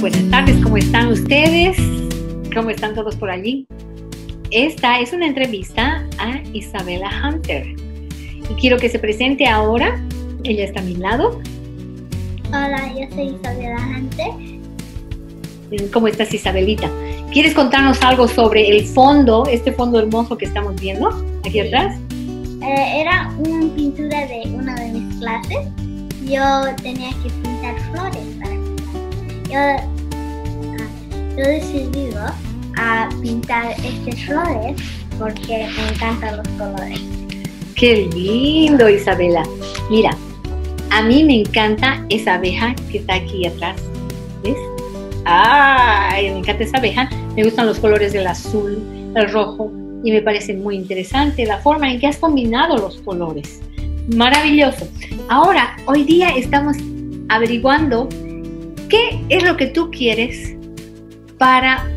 buenas tardes, ¿cómo están ustedes? ¿Cómo están todos por allí? Esta es una entrevista a Isabela Hunter y quiero que se presente ahora. Ella está a mi lado. Hola, yo soy Isabela Hunter. ¿Cómo estás, Isabelita? ¿Quieres contarnos algo sobre el fondo, este fondo hermoso que estamos viendo aquí atrás? Eh, era una pintura de una de mis clases. Yo tenía que pintar flores para. Yo, ah, yo decidí a pintar estas flores porque me encantan los colores. Qué lindo, Isabela. Mira, a mí me encanta esa abeja que está aquí atrás. ¿Ves? ¡Ay! Me encanta esa abeja. Me gustan los colores del azul, el rojo y me parece muy interesante la forma en que has combinado los colores. Maravilloso. Ahora, hoy día estamos averiguando qué es lo que tú quieres para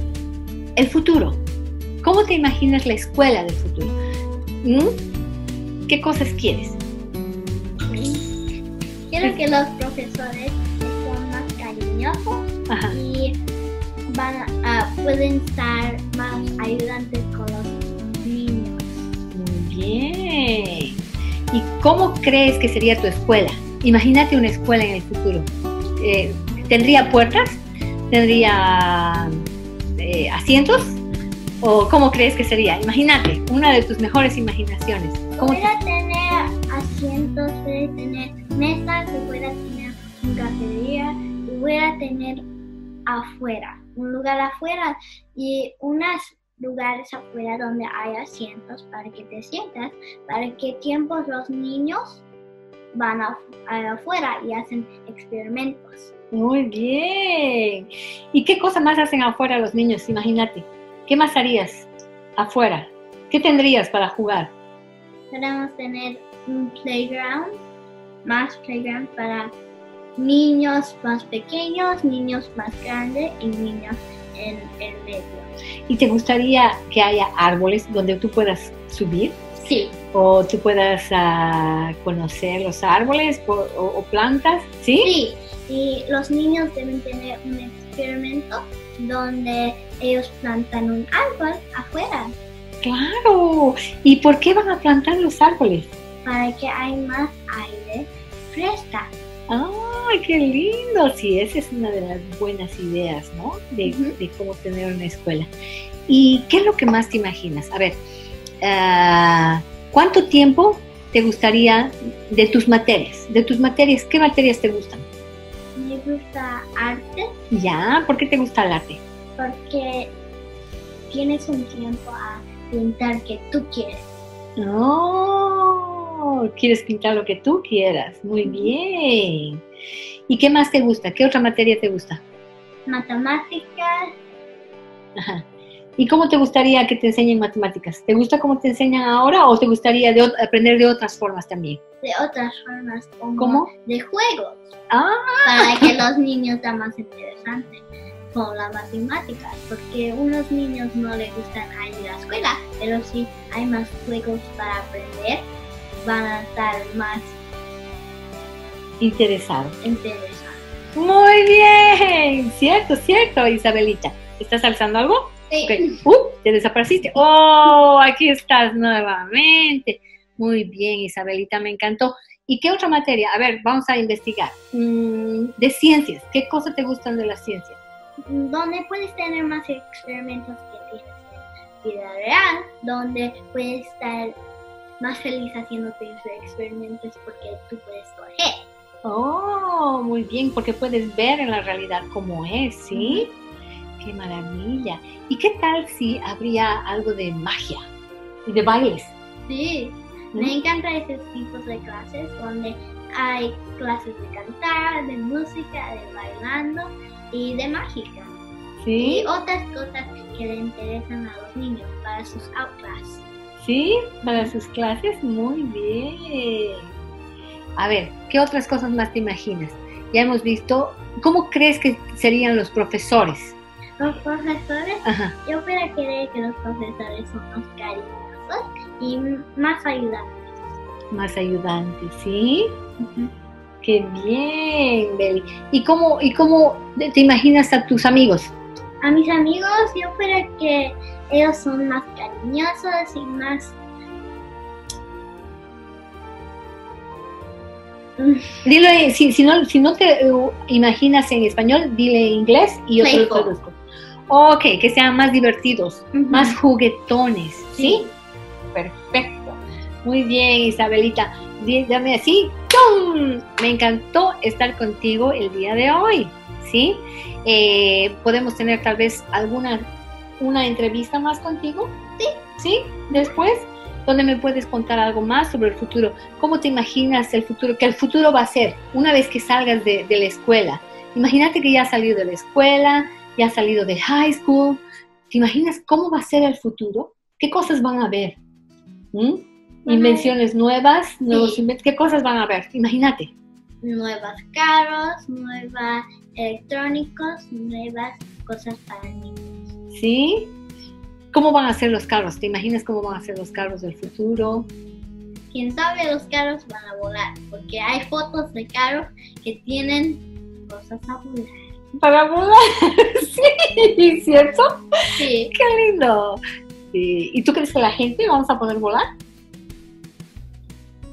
el futuro. ¿Cómo te imaginas la escuela del futuro? ¿Mm? ¿Qué cosas quieres? Quiero que los profesores sean más cariñosos y van a, pueden estar más ayudantes con los niños. Muy bien. ¿Y cómo crees que sería tu escuela? Imagínate una escuela en el futuro. Eh, ¿Tendría puertas? ¿Tendría eh, asientos? ¿O cómo crees que sería? Imagínate, una de tus mejores imaginaciones. ¿Cómo pudiera tener asientos, pudiera tener mesas, pudiera tener cafetería, pudiera tener afuera, un lugar afuera y unos lugares afuera donde hay asientos para que te sientas, para que tiempos los niños van afuera y hacen experimentos. Muy bien. ¿Y qué cosa más hacen afuera los niños? Imagínate. ¿Qué más harías afuera? ¿Qué tendrías para jugar? Podemos tener un playground, más playground para niños más pequeños, niños más grandes y niños en el medio. ¿Y te gustaría que haya árboles donde tú puedas subir? Sí. ¿O tú puedas uh, conocer los árboles o, o, plantas? ¿Sí? Sí. Y los niños deben tener un experimento donde ellos plantan un árbol afuera. Claro. ¿Y por qué van a plantar los árboles? Para que haya más aire fresca. ¡Ay, qué lindo! Sí, esa es una de las buenas ideas, ¿no? De, de cómo tener una escuela. ¿Y qué es lo que más te imaginas? A ver, uh, ¿cuánto tiempo te gustaría de tus materias? De tus materias, ¿qué materias te gustan? Me gusta arte. Ya, ¿por qué te gusta el arte? Porque tienes un tiempo a pintar que tú quieres. Oh, quieres pintar lo que tú quieras. Muy bien. ¿Y qué más te gusta? ¿Qué otra materia te gusta? Matemáticas. Ajá. ¿Y cómo te gustaría que te enseñen matemáticas? ¿Te gusta cómo te enseñan ahora o te gustaría de, aprender de otras formas también? De otras formas, como ¿Cómo? de juegos. Ah. Para que los niños sean más interesantes con la matemática, porque a unos niños no les gustan ir a la escuela, pero si hay más juegos para aprender, van a estar más interesados. interesados. Muy bien, cierto, cierto, Isabelita. ¿Estás alzando algo? Sí. Okay. Uh, te desapareciste. Oh, aquí estás nuevamente. Muy bien, Isabelita, me encantó. ¿Y qué otra materia? A ver, vamos a investigar. Mm, de ciencias. ¿Qué cosas te gustan de las ciencias? Donde puedes tener más experimentos que tienes en vida real, donde puedes estar más feliz haciendo tus experimentos porque tú puedes coger. Oh, muy bien, porque puedes ver en la realidad cómo es, ¿sí? Uh -huh. Qué maravilla. ¿Y qué tal si habría algo de magia y de bailes? Sí, ¿Mm? me encantan esos tipos de clases donde hay clases de cantar, de música, de bailando y de mágica. Sí. Y otras cosas que le interesan a los niños para sus outclass. Sí, para sus clases, muy bien. A ver, ¿qué otras cosas más te imaginas? Ya hemos visto, ¿cómo crees que serían los profesores? Los profesores, Ajá. yo hubiera querer que los profesores son más cariñosos y más ayudantes. Más ayudantes, ¿sí? Uh -huh. Qué bien, Beli. ¿Y cómo, ¿Y cómo te imaginas a tus amigos? A mis amigos yo fuera que ellos son más cariñosos y más... Dilo, en- si, si, no, si no te uh, imaginas en español, dile inglés y yo te lo traduzco. Ok, que sean más divertidos, más juguetones, ¿sí? Sí. Perfecto. Muy bien, Isabelita. Dígame así. ¡tum! Me encantó estar contigo el día de hoy, ¿sí? Eh, Podemos tener tal vez alguna una entrevista más contigo, Sí. ¿sí? Después, donde me puedes contar algo más sobre el futuro. ¿Cómo te imaginas el futuro? Que el futuro va a ser una vez que salgas de, de la escuela. Imagínate que ya has salido de la escuela, ya has salido de high school. ¿Te imaginas cómo va a ser el futuro? ¿Qué cosas van a ver? ¿Mm? Invenciones nuevas, nuevos Sí. inventos. ¿Qué cosas van a ver? Imagínate. Nuevos carros, nuevos electrónicos, nuevas cosas para niños. ¿Sí? ¿Cómo van a ser los carros? ¿Te imaginas cómo van a ser los carros del futuro? Quién sabe, los carros van a volar, porque hay fotos de carros que tienen cosas a volar. Para volar. sí, ¿cierto? Sí, Qué lindo. Sí. ¿Y tú crees que la gente vamos a poder volar?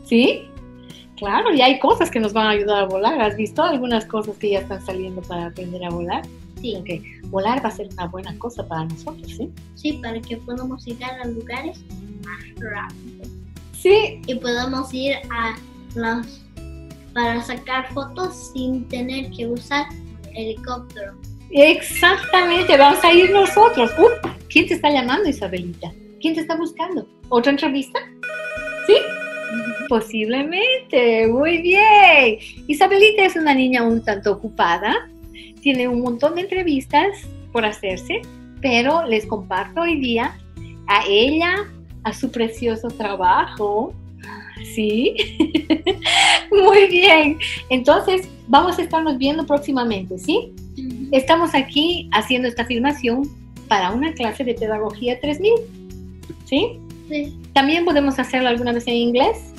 ¿Sí? Claro, y hay cosas que nos van a ayudar a volar. ¿Has visto algunas cosas que ya están saliendo para aprender a volar? sí, Ok, volar va a ser una buena cosa para nosotros, ¿sí? sí, para que podamos llegar a lugares más rápido. Sí, Y podamos ir a los para sacar fotos sin tener que usar helicóptero. exactamente. Vamos a ir nosotros. ¿Quién te está llamando, Isabelita? ¿Quién te está buscando? ¿Otra entrevista? ¿Sí? Posiblemente, muy bien. Isabelita es una niña un tanto ocupada, tiene un montón de entrevistas por hacerse, pero les comparto hoy día a ella, a su precioso trabajo. Sí, muy bien. Entonces, vamos a estarnos viendo próximamente, ¿sí? Estamos aquí haciendo esta filmación para una clase de pedagogía 3000, ¿sí? Sí, También podemos hacerlo alguna vez en inglés.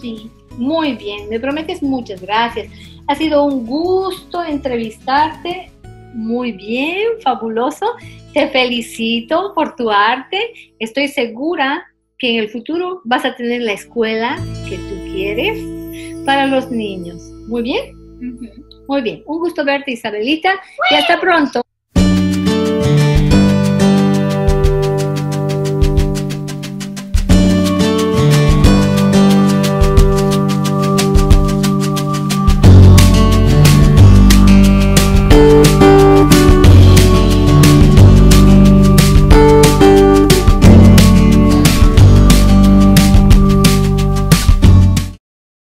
sí. Muy bien, me prometes muchas gracias. Ha sido un gusto entrevistarte. Muy bien, fabuloso. Te felicito por tu arte. Estoy segura que en el futuro vas a tener la escuela que tú quieres para los niños. Muy bien, muy bien. Un gusto verte, Isabelita. Y hasta pronto.